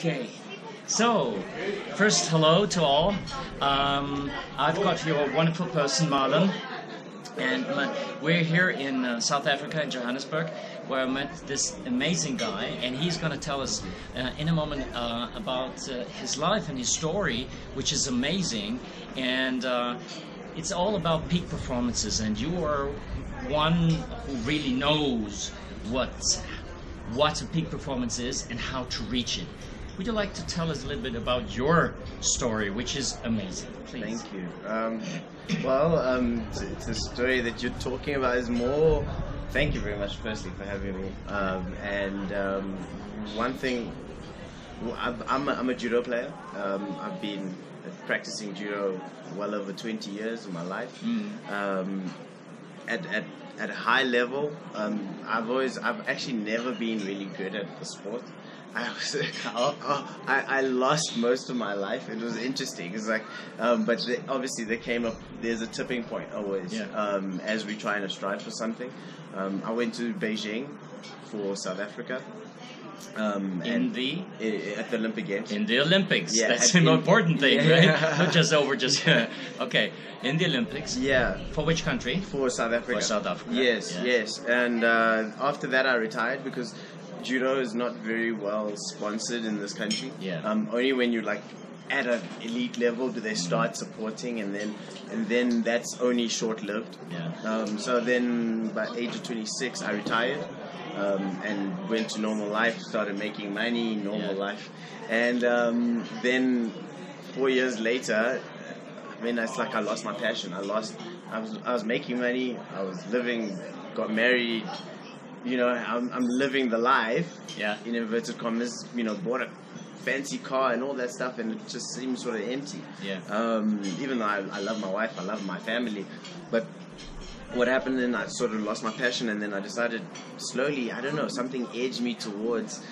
Okay. So, first, hello to all. Um, I've got here a wonderful person, Marlon. And my, we're here in uh, South Africa, in Johannesburg, where I met this amazing guy, and he's going to tell us uh, in a moment uh, about uh, his life and his story, which is amazing. And uh, it's all about peak performances, and you are one who really knows what what a peak performance is and how to reach it. Would you like to tell us a little bit about your story, which is amazing? Please. Thank you. Um, well, um, it's a story that you're talking about is more. Thank you very much, firstly, for having me. Um, and um, one thing, I'm, a, I'm a judo player. Um, I've been practicing judo well over 20 years of my life. Um, at, at, at a high level, um, I've always, I've actually never been really good at the sport. I was, oh, I, I lost most of my life. It was interesting. It's like, um, but obviously there came up. There's a tipping point always Yeah. um, as we try and strive for something. Um, I went to Beijing for South Africa. Um, In and the at the Olympic Games. in the Olympics. Yeah, That's an in- important thing, Yeah. right? Not just over, just okay. In the Olympics. Yeah, For which country? for South Africa. For South Africa. Yes, Yeah. yes. And uh, after that, I retired because judo is not very well sponsored in this country. Yeah. Um, only when you're like at an elite level do they start supporting, and then and then that's only short lived. Yeah. Um, so then, by age of 26, I retired um, and went to normal life. Started making money, normal Yeah. life, and um, then four years later, I mean, it's like I lost my passion. I lost. I was I was making money. I was living. Got married. You know, I'm, I'm living the life. Yeah. In inverted commas, you know, bought a fancy car and all that stuff, and it just seems sort of empty. Yeah. Um, even though I, I love my wife, I love my family, but what happened then I sort of lost my passion and then I decided slowly I don't know something edged me towards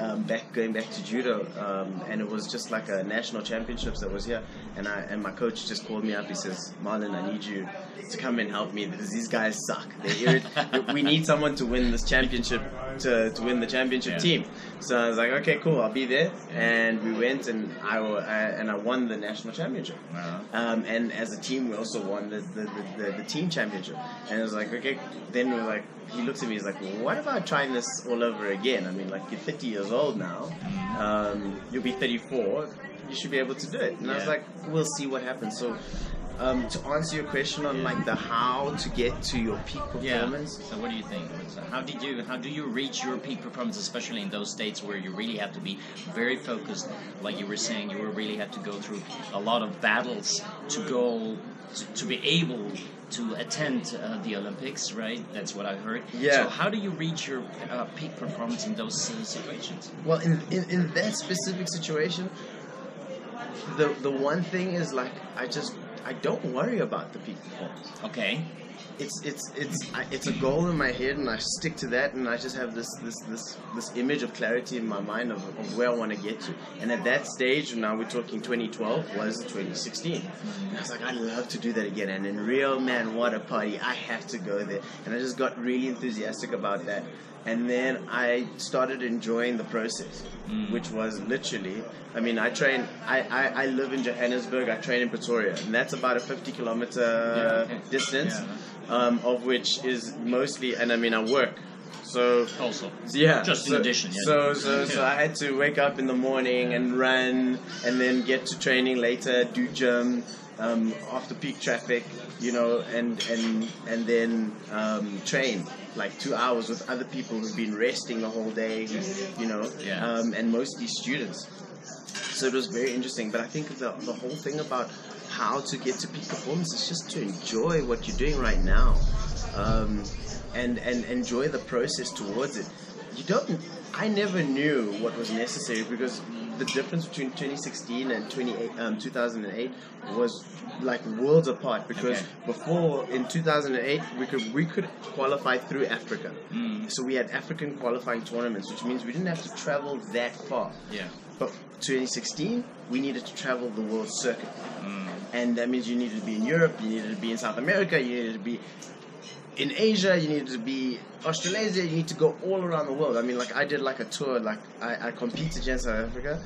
um, back going back to judo um, and it was just like a national championships that was here and I and my coach just called me up he says Marlon I need you to come and help me because these guys suck. Irrit- we need someone to win this championship to, to win the championship Yeah. team so I was like okay cool I'll be there and we went and I, I and I won the national championship Uh-huh. um, and as a team, we also won the, the, the, the, the team championship. And it was like, okay, then we were like, he looks at me, he's like, well, what about trying this all over again? I mean, like, you're 50 years old now, um, you'll be 34, you should be able to do it. And I was like, we'll see what happens. So, um, to answer your question on like the how to get to your peak Yeah. performance, So what do you think? How did you how do you reach your peak performance, especially in those states where you really have to be very focused? Like you were saying, you really have to go through a lot of battles to go to, to be able to attend uh, the Olympics, right? That's what I heard. Yeah. So how do you reach your uh, peak performance in those uh, situations? Well, in, in, in that specific situation, the the one thing is like I just I don't worry about the people. Okay. It's it's it's I, it's a goal in my head, and I stick to that, and I just have this this this this image of clarity in my mind of, of where I want to get to. And at that stage, now we're talking 2012 was 2016. And I was like, I'd love to do that again. And in real man, what a party! I have to go there, and I just got really enthusiastic about that. And then I started enjoying the process, which was literally, I mean, I train, I, I, I live in Johannesburg, I train in Pretoria, and that's about a 50 kilometer Yeah, okay. distance, Yeah. um, of which is mostly, and I mean, I work. So, Also. yeah. Just in addition, yeah. So, so, so I had to wake up in the morning and run, and then get to training later, do gym, um, after peak traffic, you know, and and and then um, train like two hours with other people who've been resting the whole day, you know, Yeah. um, and mostly students. So it was very interesting. But I think the, the whole thing about how to get to peak performance is just to enjoy what you're doing right now, um, and and enjoy the process towards it. You don't. I never knew what was necessary because the difference between 2016 and 28, um, 2008 was like worlds apart. Because Okay. before in 2008 we could we could qualify through Africa, Mm. so we had African qualifying tournaments, which means we didn't have to travel that far. Yeah. But 2016, we needed to travel the world circuit. Mm. And that means you needed to be in Europe, you needed to be in South America, you needed to be. In Asia, you need to be Australasia. You need to go all around the world. I mean, like I did like a tour. Like I, I competed in South Africa,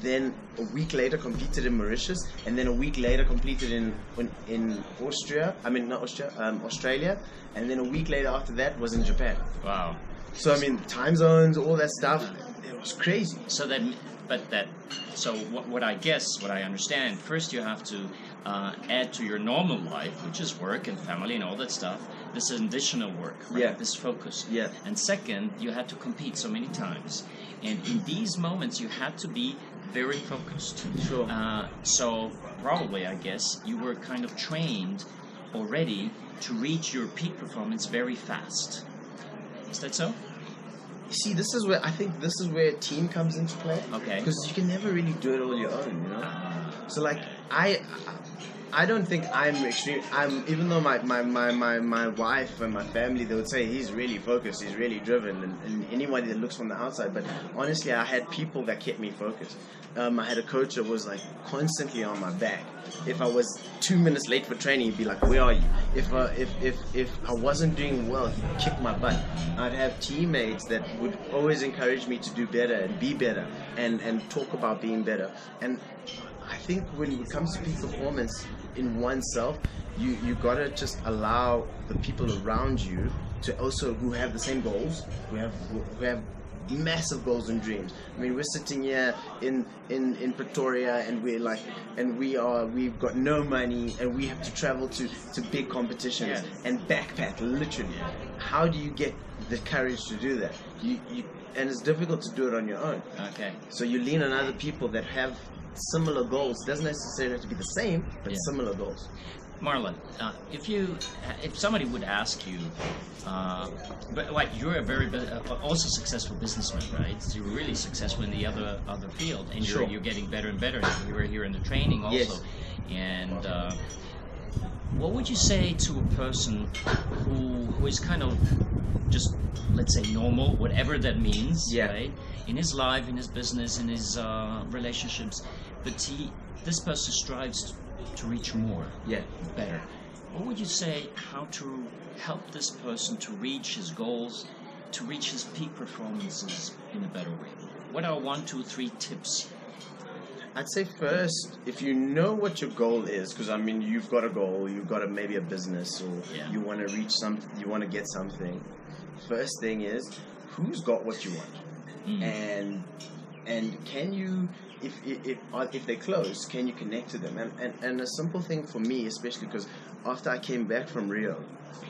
then a week later competed in Mauritius, and then a week later competed in in, in Austria. I mean, not Austria, um, Australia, and then a week later after that was in Japan. Wow. So I mean, time zones, all that stuff. It was crazy. So that, but that, so what, what I guess, what I understand, first you have to uh, add to your normal life, which is work and family and all that stuff, this additional work, right? Yeah. This focus. Yeah. And second, you had to compete so many times, and in these moments you had to be very focused. Sure. Uh, so probably, I guess, you were kind of trained already to reach your peak performance very fast. Is that so? See, this is where I think this is where team comes into play. Okay. Because you can never really do it all your own, you know. So like I, I don't think I'm extreme. I'm even though my, my, my, my, my wife and my family they would say he's really focused, he's really driven, and, and anybody that looks from the outside. But honestly, I had people that kept me focused. Um, I had a coach that was like constantly on my back. If I was two minutes late for training, he'd be like, "Where are you?" If uh, if if if I wasn't doing well, he'd kick my butt. I'd have teammates that would always encourage me to do better and be better and and talk about being better. And I think when it comes to peak performance in oneself, you you gotta just allow the people around you to also who have the same goals, who have who have massive goals and dreams. I mean, we're sitting here in in in Pretoria, and we're like, and we are we've got no money, and we have to travel to to big competitions Yeah. and backpack literally. How do you get the courage to do that? You you and it's difficult to do it on your own. Okay. So you lean on other people that have similar goals. Doesn't necessarily have to be the same, but Yeah. similar goals. Marlon, uh, if you, if somebody would ask you, uh, but like you're a very, uh, also successful businessman, right? You're really successful in the other other field, and you're you're getting better and better. You were here in the training also, Yes. and. What would you say to a person who, who is kind of just let's say normal whatever that means Yeah. right in his life in his business in his uh, relationships but he this person strives to reach more Yeah. better what would you say how to help this person to reach his goals to reach his peak performances in a better way what are one two three tips I'd say first, if you know what your goal is, because I mean, you've got a goal, you've got a, maybe a business, or Yeah. you want to reach some, you want to get something. First thing is, who's got what you want, Mm. and and can you, if if if, uh, they're close, can you connect to them? And and, and a simple thing for me, especially because after I came back from Rio,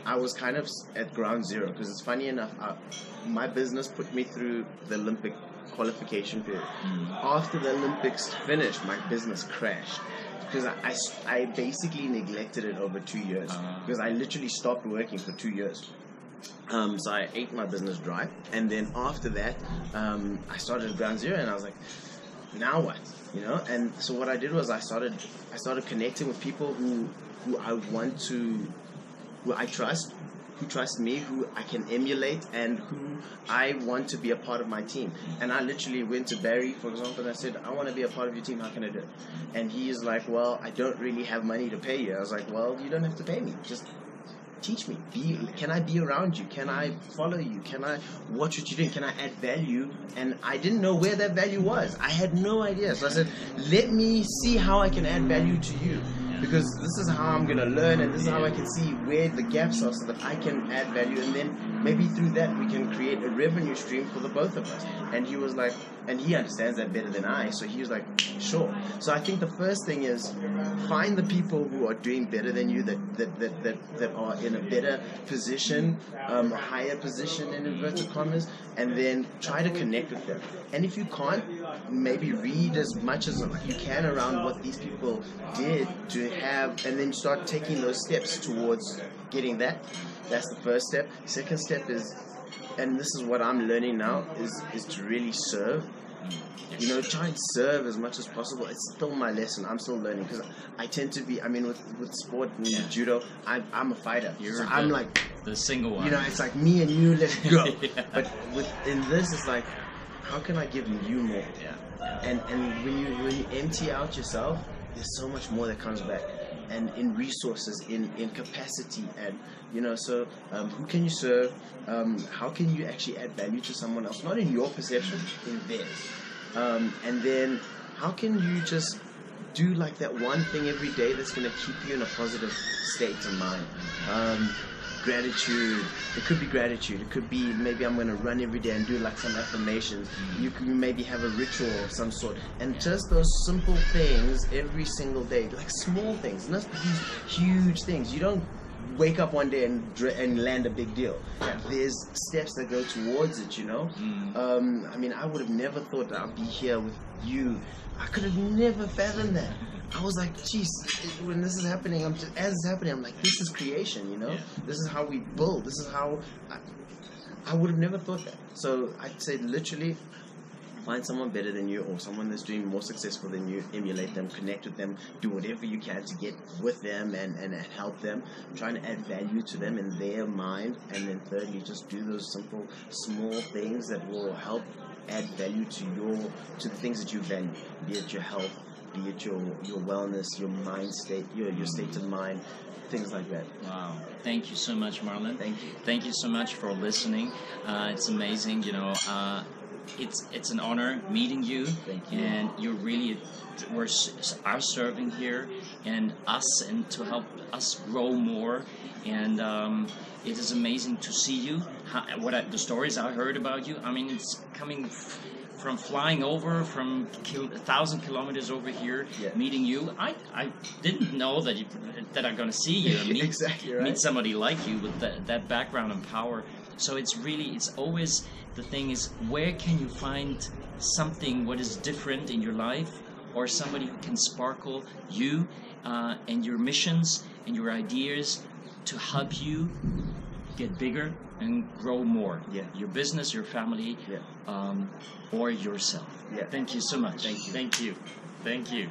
I was kind of at ground zero. Because it's funny enough, I, my business put me through the Olympic qualification period after the Olympics finished, my business crashed because I I basically neglected it over two years Ah. because I literally stopped working for two years. Um, so I ate my business dry, and then after that, um, I started ground zero, and I was like, now what? You know. And so what I did was I started I started connecting with people who who I want to who I trust, who trust me, who I can emulate, and who I want to be a part of my team. And I literally went to Barry, for example, and I said, I want to be a part of your team. How can I do it? And he is like, Well, I don't really have money to pay you. I was like, Well, you don't have to pay me. Just teach me. Be, can I be around you? Can I follow you? Can I watch what you're doing? Can I add value? And I didn't know where that value was. I had no idea. So I said, let me see how I can add value to you. Because this is how I'm to learn and this is how I can see where the gaps are so that I can add value. And then maybe through that we can create a revenue stream for the both of us. And he was like, and he understands that better than I. So he was like, sure. So I think the first thing is find the people who are doing better than you, that that that that, that are in a better position, um, a higher position in inverted commas, and then try to connect with them. And if you can't, maybe read as much as you can around what these people did to have, and then start taking those steps towards getting that. That's the first step. Second step is and this is what I'm learning now is is to really serve. You know, try and serve as much as possible. It's still my lesson. I'm still learning because I tend to be. I mean, with with sport and Yeah. judo, I'm I'm a fighter. You're so the, I'm like, the single one. you know, it's like me and you. Let's go. Yeah. But with in this, it's like, how can I give you more? yeah. And and when you when you empty out yourself, there's so much more that comes back. and in resources, in, in capacity, and you know, so um, who can you serve? Um, how can you actually add value to someone else? Not in your perception, in theirs. Um, and then how can you just do like that one thing every day that's going to keep you in a positive state of mind? Gratitude. It could be gratitude. It could be maybe I'm going to run every day and do like some affirmations. Mm. You could maybe have a ritual of some sort. And just those simple things every single day, like small things, not these huge things. You don't wake up one day and and land a big deal. There's steps that go towards it, you know. Um, I mean, I would have never thought that I'd be here with you. I could have never fathomed that. I was like, geez, when this is happening, I'm just, as it's happening, I'm like, this is creation, you know. Yeah. This is how we build. This is how. I, I would have never thought that. So I'd say literally find someone better than you or someone that's doing more successful than you, emulate them, connect with them, do whatever you can to get with them and, and help them, trying to add value to them in their mind. And then thirdly, just do those simple, small things that will help add value to your to the things that you value, be it your health, be it your, your wellness, your mind state, your, your state of mind, things like that. Wow. Thank you so much, Marlon. Thank you. Thank you so much for listening. Uh, it's amazing, you know. Uh, it's it's an honor meeting you, Thank you. and you're really we're are serving here and us and to help us grow more. And um, it is amazing to see you. How, what I, the stories I heard about you. I mean, it's coming. F- from flying over from kil- a thousand kilometers over here, Yeah. meeting you, I, I didn't know that you, that I'm gonna see you meet Exactly right. meet somebody like you with that, that background and power. So it's really, it's always the thing is where can you find something what is different in your life or somebody who can sparkle you uh, and your missions and your ideas to help you get bigger and grow more. Yeah. Your business, your family, Yeah. um, or yourself. Yeah. Thank you so much. Thank you. Thank you. Thank you.